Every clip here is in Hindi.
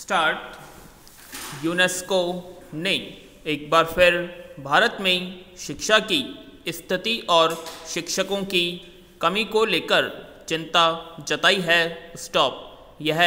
स्टार्ट यूनेस्को ने एक बार फिर भारत में शिक्षा की स्थिति और शिक्षकों की कमी को लेकर चिंता जताई है। स्टॉप यह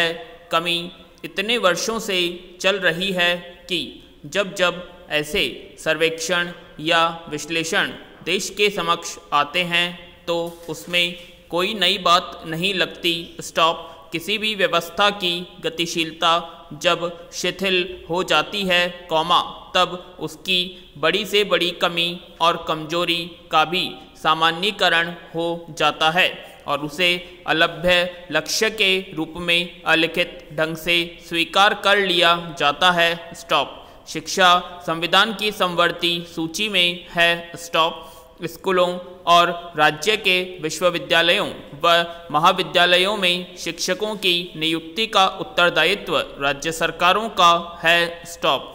कमी इतने वर्षों से चल रही है कि जब जब ऐसे सर्वेक्षण या विश्लेषण देश के समक्ष आते हैं तो उसमें कोई नई बात नहीं लगती। स्टॉप किसी भी व्यवस्था की गतिशीलता जब शिथिल हो जाती है कौमा, तब उसकी बड़ी से बड़ी कमी और कमज़ोरी का भी सामान्यकरण हो जाता है और उसे अलभ्य लक्ष्य के रूप में अलिखित ढंग से स्वीकार कर लिया जाता है। स्टॉप। शिक्षा संविधान की संवर्ती सूची में है स्टॉप। स्कूलों और राज्य के विश्वविद्यालयों व महाविद्यालयों में शिक्षकों की नियुक्ति का उत्तरदायित्व राज्य सरकारों का है। स्टॉप।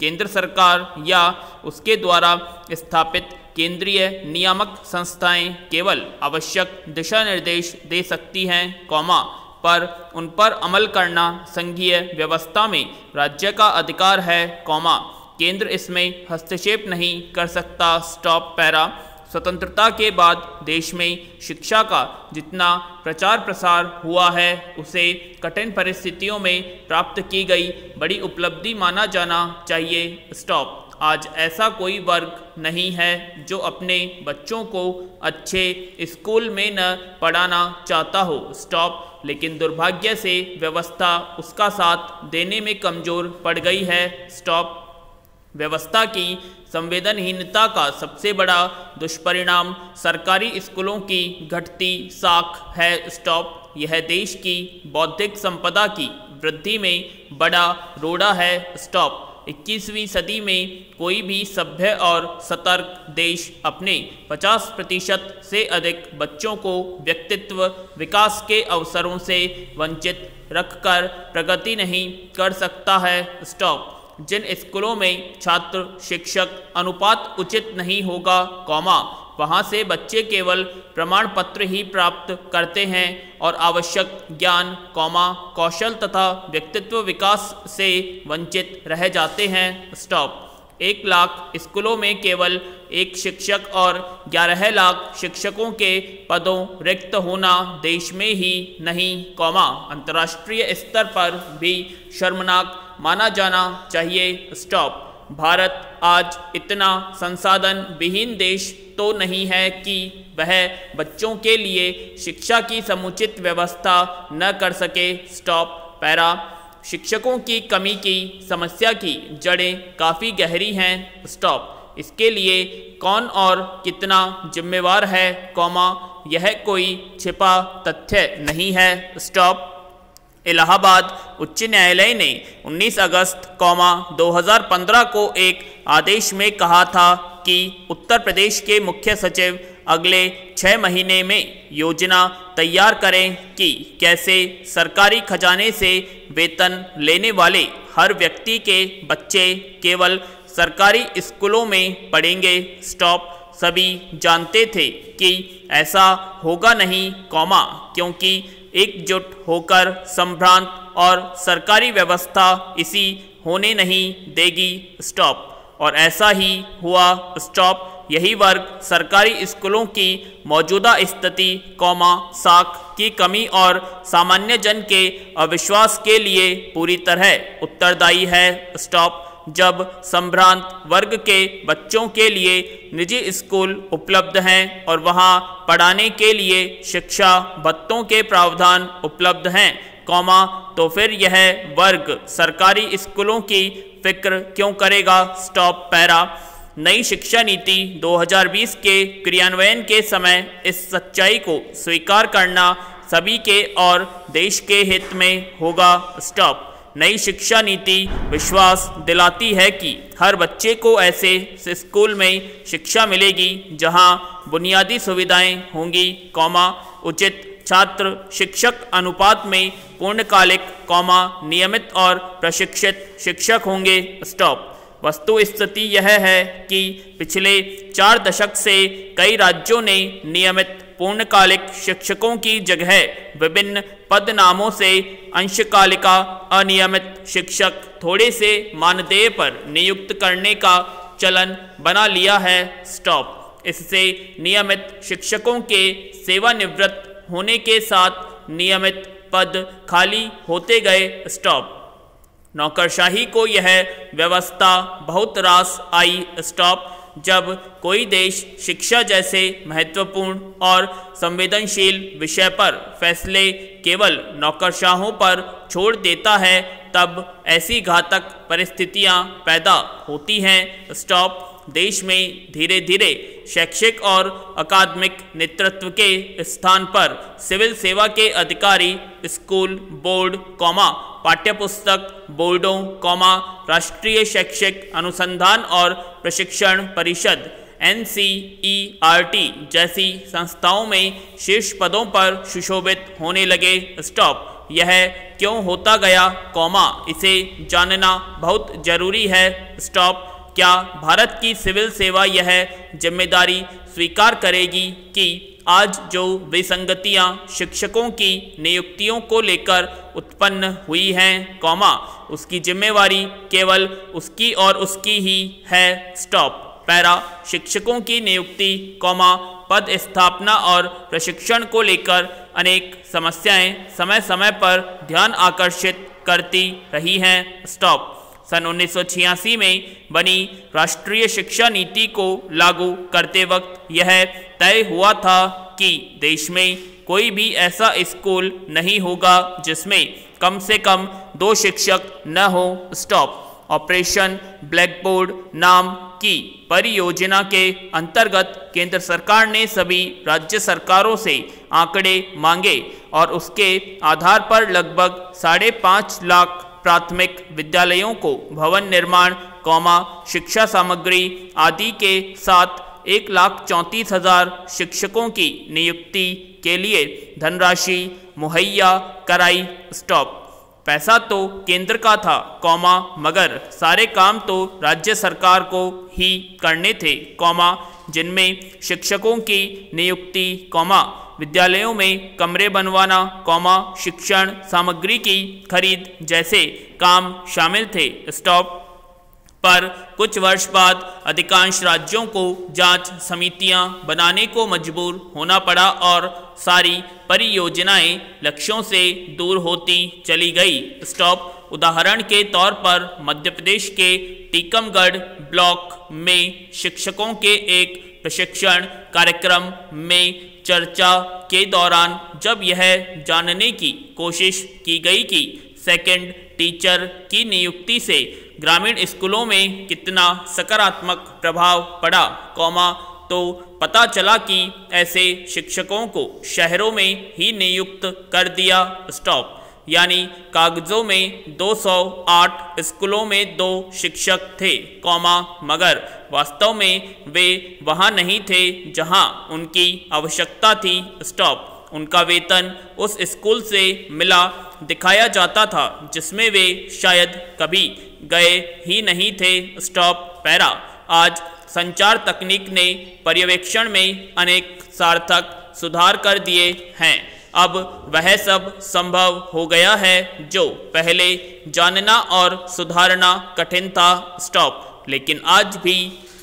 केंद्र सरकार या उसके द्वारा स्थापित केंद्रीय नियामक संस्थाएँ केवल आवश्यक दिशा निर्देश दे सकती हैं, कौमा, पर उन पर अमल करना संघीय व्यवस्था में राज्य का अधिकार है, कौमा। केंद्र इसमें हस्तक्षेप नहीं कर सकता। Stop para. स्वतंत्रता के बाद देश में शिक्षा का जितना प्रचार प्रसार हुआ है, उसे कठिन परिस्थितियों में प्राप्त की गई बड़ी उपलब्धि माना जाना चाहिए। स्टॉप। आज ऐसा कोई वर्ग नहीं है जो अपने बच्चों को अच्छे स्कूल में न पढ़ाना चाहता हो। स्टॉप। लेकिन दुर्भाग्य से व्यवस्था उसका साथ देने में कमज़ोर पड़ गई है। स्टॉप। व्यवस्था की संवेदनहीनता का सबसे बड़ा दुष्परिणाम सरकारी स्कूलों की घटती साख है, स्टॉप। यह देश की बौद्धिक संपदा की वृद्धि में बड़ा रोड़ा है, स्टॉप। 21वीं सदी में कोई भी सभ्य और सतर्क देश अपने 50 प्रतिशत से अधिक बच्चों को व्यक्तित्व विकास के अवसरों से वंचित रखकर प्रगति नहीं कर सकता है, स्टॉप। जिन स्कूलों में छात्र, शिक्षक, अनुपात उचित नहीं होगा, कौमा, वहाँ से बच्चे केवल प्रमाण पत्र ही प्राप्त करते हैं और आवश्यक ज्ञान, कौमा, कौशल तथा व्यक्तित्व विकास से वंचित रह जाते हैं। स्टॉप। एक लाख स्कूलों में केवल एक शिक्षक और ग्यारह लाख शिक्षकों के पदों रिक्त होना देश में ही नहीं, कौमा। अंतर्राष्ट्रीय स्तर पर भी शर्मनाक माना जाना चाहिए। स्टॉप भारत आज इतना संसाधन विहीन देश तो नहीं है कि वह बच्चों के लिए शिक्षा की समुचित व्यवस्था न कर सके। Stop para. शिक्षकों की कमी की समस्या की जड़ें काफ़ी गहरी हैं। स्टॉप इसके लिए कौन और कितना जिम्मेवार है, कौमा, यह कोई छिपा तथ्य नहीं है। स्टॉप इलाहाबाद उच्च न्यायालय ने 19 अगस्त, कौमा 2015 को एक आदेश में कहा था कि उत्तर प्रदेश के मुख्य सचिव अगले छः महीने में योजना तैयार करें कि कैसे सरकारी खजाने से वेतन लेने वाले हर व्यक्ति के बच्चे केवल सरकारी स्कूलों में पढ़ेंगे। स्टॉप। सभी जानते थे कि ऐसा होगा नहीं, कौमा, क्योंकि एकजुट होकर संभ्रांत और सरकारी व्यवस्था इसी होने नहीं देगी स्टॉप और ऐसा ही हुआ स्टॉप यही वर्ग सरकारी स्कूलों की मौजूदा स्थिति, कौमा, साख की कमी और सामान्य जन के अविश्वास के लिए पूरी तरह उत्तरदायी है स्टॉप जब संभ्रांत वर्ग के बच्चों के लिए निजी स्कूल उपलब्ध हैं और वहाँ पढ़ाने के लिए शिक्षा भत्तों के प्रावधान उपलब्ध हैं, कौमा तो फिर यह वर्ग सरकारी स्कूलों की फ़िक्र क्यों करेगा? Stop, para. नई शिक्षा नीति 2020 के क्रियान्वयन के समय इस सच्चाई को स्वीकार करना सभी के और देश के हित में होगा। स्टॉप। नई शिक्षा नीति विश्वास दिलाती है कि हर बच्चे को ऐसे स्कूल में शिक्षा मिलेगी जहाँ बुनियादी सुविधाएँ होंगी, कौमा, उचित छात्र शिक्षक अनुपात में पूर्णकालिक, कौमा, नियमित और प्रशिक्षित शिक्षक होंगे। स्टॉप। वस्तु स्थिति यह है कि पिछले चार दशक से कई राज्यों ने नियमित, पूर्णकालिक शिक्षकों की जगह विभिन्न पदनामों से अंशकालिका अनियमित शिक्षक थोड़े से मानदेय पर नियुक्त करने का चलन बना लिया है। स्टॉप। इससे नियमित शिक्षकों के सेवानिवृत्त होने के साथ नियमित पद खाली होते गए। स्टॉप। नौकरशाही को यह व्यवस्था बहुत रास आई। स्टॉप। जब कोई देश शिक्षा जैसे महत्वपूर्ण और संवेदनशील विषय पर फैसले केवल नौकरशाहों पर छोड़ देता है, तब ऐसी घातक परिस्थितियाँ पैदा होती हैं। स्टॉप। देश में धीरे धीरे शैक्षिक और अकादमिक नेतृत्व के स्थान पर सिविल सेवा के अधिकारी, स्कूल, बोर्ड, कौमा पाठ्यपुस्तक, बोर्डों, कौमा, राष्ट्रीय शैक्षिक अनुसंधान और प्रशिक्षण परिषद एनसीईआरटी जैसी संस्थाओं में शीर्ष पदों पर सुशोभित होने लगे स्टॉप। यह क्यों होता गया कौमा? इसे जानना बहुत ज़रूरी है। स्टॉप। क्या भारत की सिविल सेवा यह ज़िम्मेदारी स्वीकार करेगी कि आज जो विसंगतियाँ शिक्षकों की नियुक्तियों को लेकर उत्पन्न हुई हैं, कौमा, उसकी जिम्मेवारी केवल उसकी और उसकी ही है। स्टॉप। पैरा, शिक्षकों की नियुक्ति, कौमा, पद स्थापना और प्रशिक्षण को लेकर अनेक समस्याएँ समय समय पर ध्यान आकर्षित करती रही हैं। स्टॉप। सन उन्नीस सौ छियासी में बनी राष्ट्रीय शिक्षा नीति को लागू करते वक्त यह तय हुआ था कि देश में कोई भी ऐसा स्कूल नहीं होगा जिसमें कम से कम दो शिक्षक न हो। स्टॉप। ऑपरेशन ब्लैकबोर्ड नाम की परियोजना के अंतर्गत केंद्र सरकार ने सभी राज्य सरकारों से आंकड़े मांगे और उसके आधार पर लगभग साढ़े पाँच लाख प्राथमिक विद्यालयों को भवन निर्माण, कौमा, शिक्षा सामग्री आदि के साथ एक लाख चौंतीस हज़ार शिक्षकों की नियुक्ति के लिए धनराशि मुहैया कराई स्टॉप। पैसा तो केंद्र का था, कौमा, मगर सारे काम तो राज्य सरकार को ही करने थे, कौमा, जिनमें शिक्षकों की नियुक्ति, कौमा, विद्यालयों में कमरे बनवाना, कौमा, शिक्षण सामग्री की खरीद जैसे काम शामिल थे, स्टॉप। पर कुछ वर्ष बाद अधिकांश राज्यों को जाँच समितियाँ बनाने को मजबूर होना पड़ा और सारी परियोजनाएँ लक्ष्यों से दूर होती चली गई। स्टॉप उदाहरण के तौर पर मध्य प्रदेश के टीकमगढ़ ब्लॉक में शिक्षकों के एक प्रशिक्षण कार्यक्रम में चर्चा के दौरान जब यह जानने की कोशिश की गई कि सेकंड टीचर की नियुक्ति से ग्रामीण स्कूलों में कितना सकारात्मक प्रभाव पड़ा, कौमा तो पता चला कि ऐसे शिक्षकों को शहरों में ही नियुक्त कर दिया स्टॉप। यानी कागजों में 208 स्कूलों में दो शिक्षक थे, कौमा, मगर वास्तव में वे वहाँ नहीं थे जहाँ उनकी आवश्यकता थी स्टॉप। उनका वेतन उस स्कूल से मिला, दिखाया जाता था, जिसमें वे शायद कभी गए ही नहीं थे। Stop, para. आज संचार तकनीक ने पर्यवेक्षण में अनेक सार्थक सुधार कर दिए हैं। अब वह सब संभव हो गया है जो पहले जानना और सुधारना कठिन था। स्टॉप, लेकिन आज भी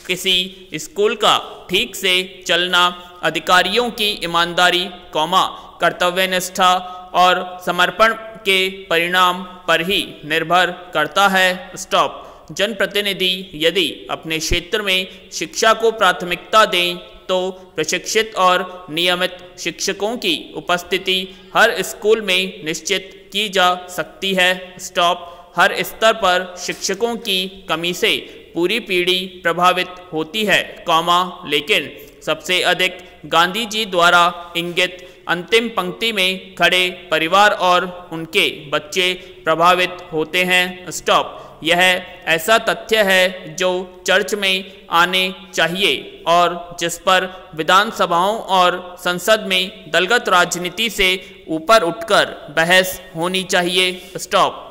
किसी स्कूल का ठीक से चलना अधिकारियों की ईमानदारी, कौमा, कर्तव्यनिष्ठा और समर्पण के परिणाम पर ही निर्भर करता है। स्टॉप जनप्रतिनिधि, यदि अपने क्षेत्र में शिक्षा को प्राथमिकता दें तो प्रशिक्षित और नियमित शिक्षकों की उपस्थिति हर स्कूल में निश्चित की जा सकती है। स्टॉप हर स्तर पर शिक्षकों की कमी से पूरी पीढ़ी प्रभावित होती है, कौमा, लेकिन सबसे अधिक गांधी जी द्वारा इंगित अंतिम पंक्ति में खड़े परिवार और उनके बच्चे प्रभावित होते हैं। स्टॉप यह ऐसा तथ्य है जो चर्च में आने चाहिए और जिस पर विधानसभाओं और संसद में दलगत राजनीति से ऊपर उठकर बहस होनी चाहिए। स्टॉप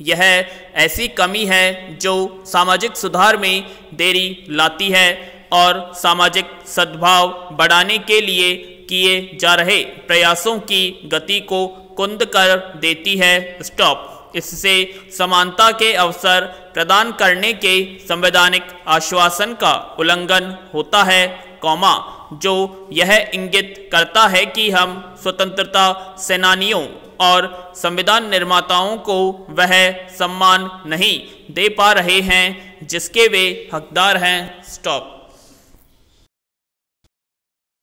यह ऐसी कमी है जो सामाजिक सुधार में देरी लाती है और सामाजिक सद्भाव बढ़ाने के लिए किए जा रहे प्रयासों की गति को कुंद कर देती है। स्टॉप। इससे समानता के अवसर प्रदान करने के संवैधानिक आश्वासन का उल्लंघन होता है, कौमा, जो यह इंगित करता है कि हम स्वतंत्रता सेनानियों और संविधान निर्माताओं को वह सम्मान नहीं दे पा रहे हैं, जिसके वे हकदार हैं। स्टॉप।